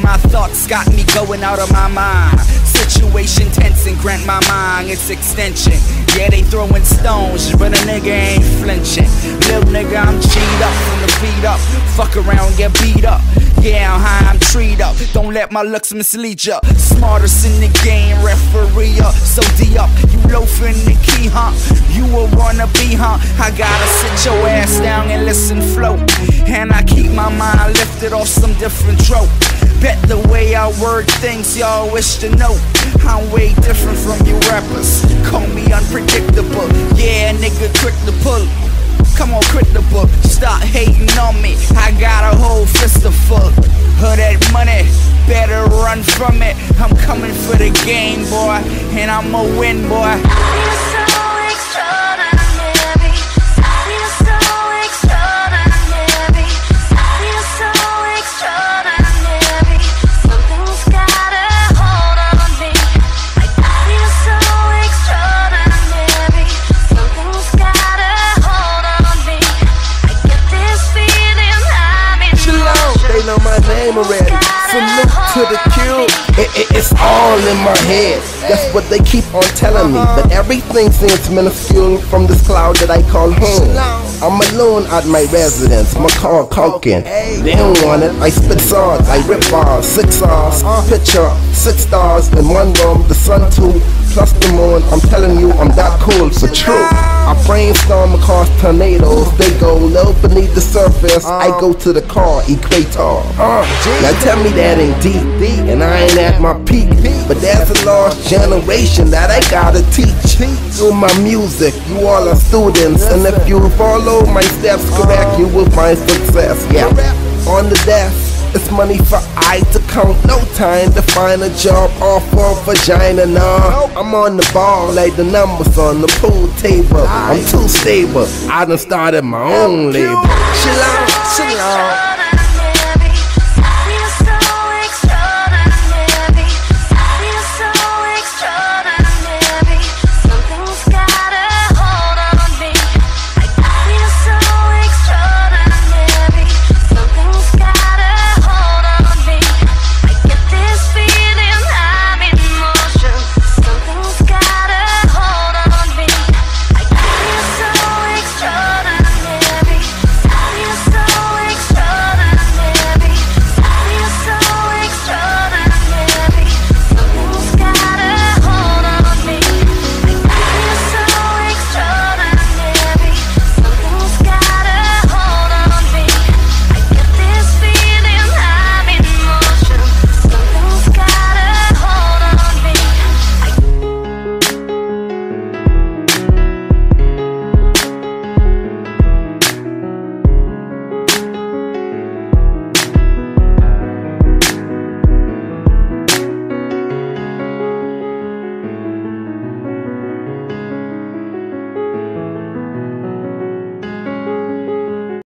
my thoughts got me going out of my mind. Situation tense and grant my mind its extension. Yeah, they throwing stones, but a nigga ain't flinching. Little nigga, I'm cheat up from the feet up. Fuck around, get beat up. Yeah, high, I'm treed up. Don't let my looks mislead ya. Smartest in the game, referee up. So D up, you loafing the key, huh? You a wanna be, huh? I gotta sit your ass down and listen float. And I keep my mind lifted off some different trope. Bet the way I word things, y'all wish to know. I'm way different from you rappers. Call me unpredictable. Yeah, nigga, quick to pull. Come on, quit the book. Stop hating on me. I got a whole fist of full of that money. Better run from it. I'm coming for the game, boy. And I'ma win, boy. Name already. To the cube. It, it, it's all in my head. That's what they keep on telling me. But everything seems minuscule from this cloud that I call home. I'm alone at my residence, my car coking. They don't want it. I spit swords, I rip bars, six stars, picture, six stars in one room, the sun too, plus the moon. I'm telling you, I'm that cool for true. I brainstorm across tornadoes, they go low beneath the surface. I go to the car equator. Uh, now tell me that ain't deep, and I ain't at my peak. But there's a lost generation that I gotta teach. Through my music, you all are students, and if you follow my steps correct, you will find success. Yeah, on the desk. It's money for I to count, no time to find a job off of vagina, nah. I'm on the ball like the numbers on the pool table. I'm too stable, I done started my own label. Chill out, chill out.